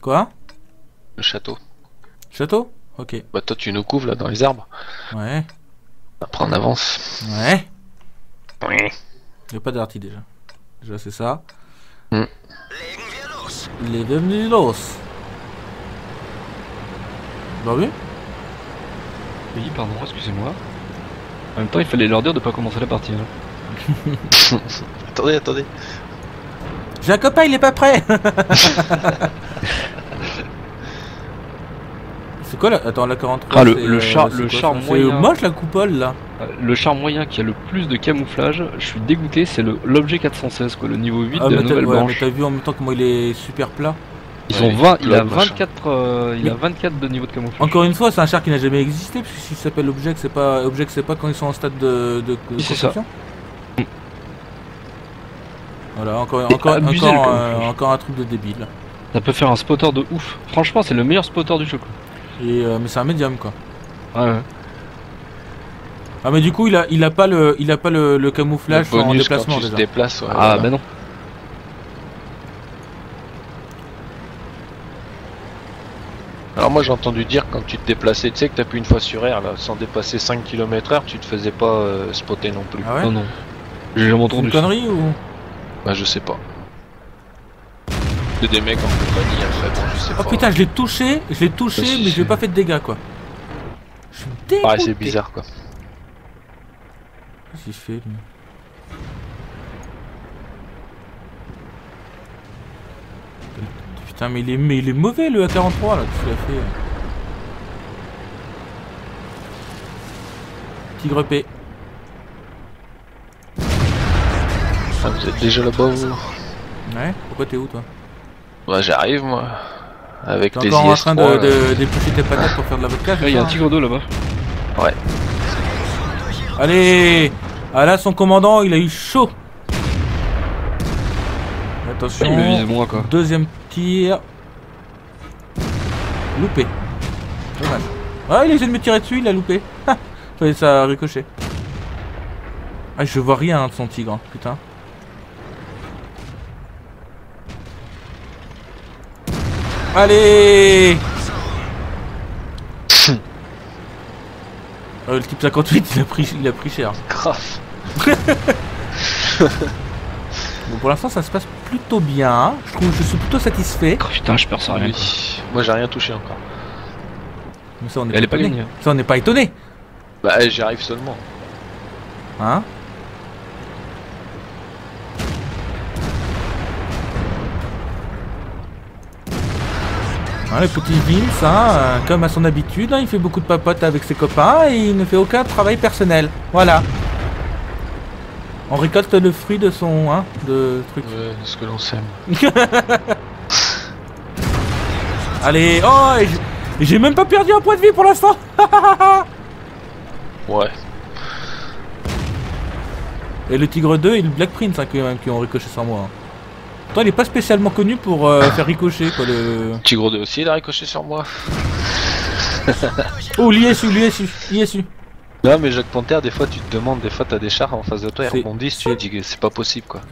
Quoi Le château. Château Ok. Bah toi tu nous couvres là dans les arbres. Ouais. Après on avance. Ouais. Oui. Il a pas d'arty déjà. Déjà c'est ça. Hmm. Les. Bah oui. Oui, pardon, excusez-moi. En même temps, il fallait leur dire de pas commencer la partie. hein. Attendez, attendez. J'ai un copain, il est pas prêt. c'est quoi là Attends, la 43 Ah, le- c'est, le euh, char- c'est le quoi, char C'est moyen. moche la coupole là. Euh, Le char moyen qui a le plus de camouflage, je suis dégoûté, c'est le- l'objet 416, quoi, le niveau 8 Ah, de la t'as nouvelle ouais, mais branche. t'as vu en même temps comment il est super plat Ils Ouais, ont il est 20, il a le machin. 24, euh, il a Mais- 24 de niveau de camouflage. Encore une fois, c'est un char qui n'a jamais existé, puisque s'il s'appelle Object, c'est pas Object, c'est pas quand ils sont en stade de, de, de c'est construction. Voilà, encore, C'est encore, encore, euh, encore un truc de débile. Ça peut faire un spotter de ouf. Franchement, c'est le meilleur spotter du jeu. Quoi. Et, euh, mais c'est un médium quoi. Ouais, ouais. Ah mais du coup il a il a pas le il a pas le, le camouflage Le en bonus déplacement quand tu ouais, Ah voilà. bah non. Alors moi j'ai entendu dire quand tu te déplaçais, tu sais que t'appuies une fois sur R là, sans dépasser 5 km heure, tu te faisais pas euh, spotter non plus. Ah ouais Non, non. J'ai jamais entendu une ça. connerie ou? Bah je sais pas. Des mecs en compagnie après, bon je sais Oh putain, je l'ai touché, je l'ai touché mais je si. lui ai pas fait de dégâts quoi. Je suis dégoûté. Ouais c'est bizarre quoi. Qu'est-ce qu'il fait lui Putain mais il est, mais il est mauvais le A43 là, qu'il a fait Tigre P. Ah, vous êtes déjà là-bas vous? Ouais, pourquoi t'es où toi? Bah j'arrive moi. Avec T'es les encore en IS3. train de, euh, de d'éplucher tes patates pour faire de la vodka il y a un hein tigre d'eau là-bas. Ouais. Allez Ah là son commandant il a eu chaud Attention Il me vise moi quoi. Deuxième tir Loupé Dommage Ah il a essayé de me tirer dessus il a loupé ça ricochet Ah je vois rien hein, de son tigre hein, putain Allez Euh, Le type 58 il a pris, il a pris cher Grave. Bon, pour l'instant, ça se passe plutôt bien. Je trouve, je suis plutôt satisfait. Oh, putain, je perds ça rien. Oui. Moi j'ai rien touché encore. Mais ça, on Elle est pas étonné. gagnée. Ça, on n'est pas étonné. Bah j'y arrive seulement. Hein? Hein, le petit Vince, hein, euh, comme à son habitude, hein, il fait beaucoup de papotes avec ses copains et il ne fait aucun travail personnel. Voilà. On récolte le fruit de son, hein, de truc. Ouais, ce que l'on sème. Allez, oh, j'ai même pas perdu un point de vie pour l'instant. Ouais. Et le Tigre 2 et le Black Prince hein, qui, qui ont ricoché sans moi. hein. Toi, il est pas spécialement connu pour euh, faire ricocher quoi le. Tigre 2 aussi il a ricoché sur moi. Oh l'ISU, l'ISU, l'ISU. Non mais Jacques Panther des fois tu te demandes, des fois t'as des chars en face de toi, ils rebondissent, tu te dis que c'est pas possible quoi.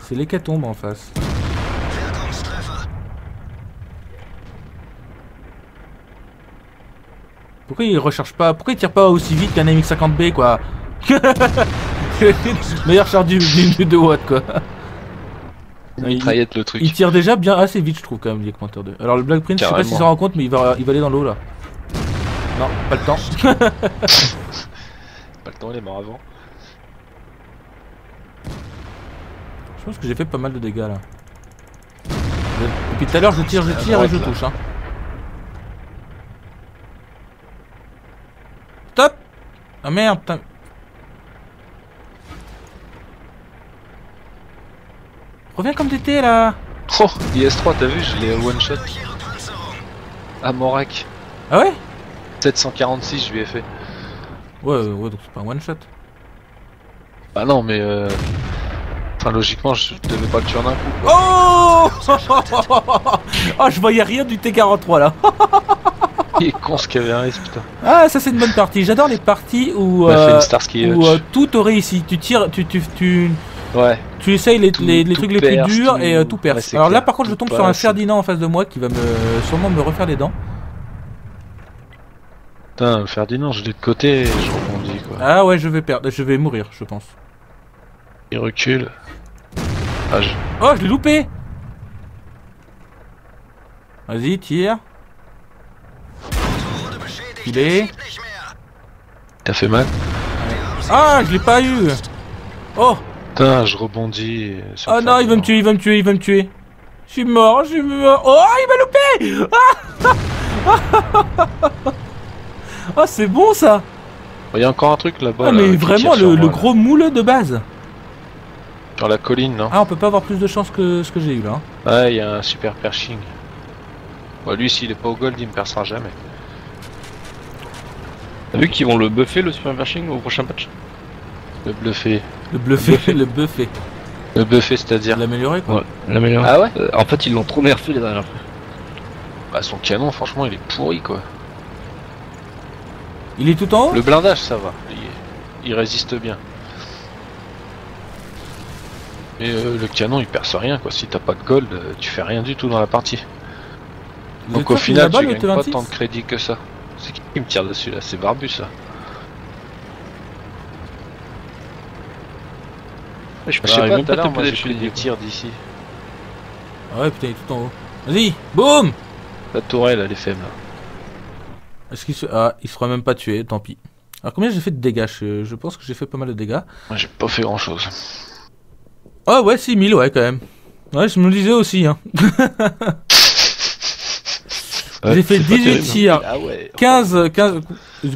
C'est l'hécatombe en face. Pourquoi il recherche pas? Pourquoi il tire pas aussi vite qu'un MX-50B quoi? Meilleur char du, du, de Watt quoi. Il, le truc. il tire déjà bien assez vite je trouve quand même Black Panther 2. Alors le Black Prince je sais pas s'il s'en rend compte mais il va, il va aller dans l'eau là. Non, pas le temps. Pas le temps, il est mort avant. Je pense que j'ai fait pas mal de dégâts là. Depuis tout à l'heure je tire, je tire et je touche hein. Stop Ah merde Reviens comme t'étais là Oh, IS3 t'as vu, je l'ai one shot. À Morak. Ah ouais 746 je lui ai fait. Ouais, ouais, ouais, donc c'est pas un one shot. Bah non mais euh... Enfin logiquement je devais pas le tuer en un coup. Oh Oh je voyais rien du T43 là Il est con ce qu'il avait un risque putain. Ah ça c'est une bonne partie, j'adore les parties où, euh, où euh, tout te réussit. Tu tires, tu, tu, tu, Ouais. Tu essayes les, Tout- les, trucs les plus durs tout- et euh, tout perce. ouais, Alors là, par contre, je tombe sur un. Ferdinand en face de moi qui va me sûrement me refaire les dents. Putain, Ferdinand, je l'ai de côté et je rebondis quoi. Ah ouais, je vais perdre, je vais mourir, je pense. Il recule. Ah, je- Oh, je l'ai loupé Vas-y, tire. Il est. T'as fait mal Ah, je l'ai pas eu Oh Putain, je rebondis. sur Ah non, il va me tuer, il va me tuer, il va me tuer. Je suis mort, je suis mort. Oh, il m'a loupé Ah Oh, c'est bon ça Il y a encore un truc là-bas. Ah, là, mais vraiment, le, moi, le là. gros moule de base. Sur la colline, non? Ah, on peut pas avoir plus de chance que ce que j'ai eu là. hein. Ouais, il y a un super pershing. Bon, lui, s'il est pas au gold, il me percera jamais. T'as vu qu'ils vont le buffer le super version au prochain patch? Le bluffé. Le bluffé, le buffé. Le buffé, c'est-à-dire. L'améliorer quoi. Ouais, l'améliorer. Ah ouais Euh, En fait, ils l'ont trop nerfé les dernières fois. Bah, son canon, franchement, il est pourri quoi. Il est tout en haut Le blindage, ça va. Il, il résiste bien. Mais euh, le canon, il perce rien quoi. Si t'as pas de gold, euh, tu fais rien du tout dans la partie. Vous Donc au final, tu gagnes pas T26? tant de crédit que ça. C'est qui qui me tire dessus là? C'est Barbu ça. Je sais pas, même tout à l'heure, moi j'ai pris les des tirs d'ici. Ah ouais, putain, il est tout en haut. Vas-y, boum La tourelle, elle est faible. Est-ce qu'il se... Ah, il sera même pas tué, tant pis. Alors combien j'ai fait de dégâts? Je... je pense que j'ai fait pas mal de dégâts. Moi j'ai pas fait grand chose. Ah ouais, 6000, ouais, quand même. Ouais, je me le disais aussi, hein. J'ai fait 18 tirs. Ah ouais, 15, 15...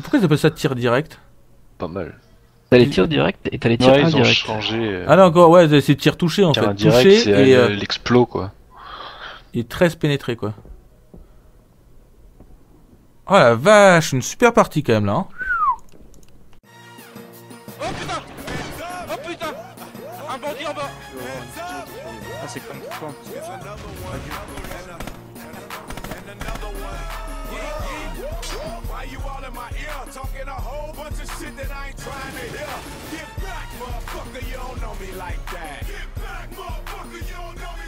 Pourquoi ils appellent ça tir direct? Pas mal. T'as les tirs directs et t'as les tirs Ouais, ils ont indirects. changé. euh, Ah là encore, ouais, c'est tir touché en fait. indirect, touché c'est et, euh, euh, l'explo quoi. et 13 pénétré quoi. Oh la vache, une super partie quand même là. hein. my ear, talking a whole bunch of shit that I ain't trying to hear. Get back, motherfucker, you don't know me like that. Get back, motherfucker, you don't know me